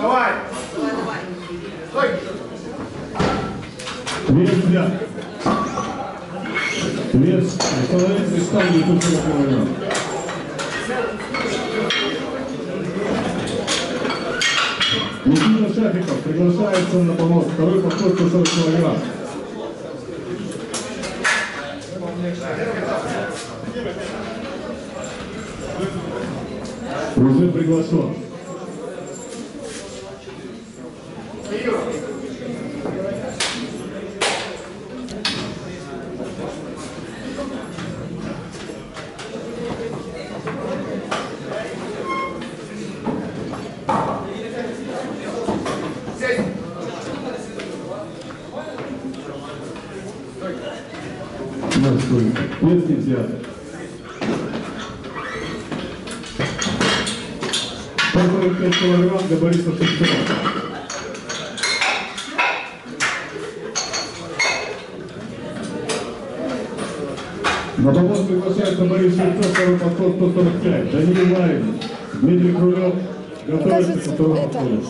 Давай! Стой! Вес, Никита Шафиков приглашается на помощь. Второй подход 140 килограмм. Уже приглашен. Морской. Вес не взят. По 45 килограмм для Бориса Шевцова. На помост приглашается Борис Шевцов, второй подход 145. Даниил Ларин, Дмитрий Крулев. Готовится Покажите второму подходу.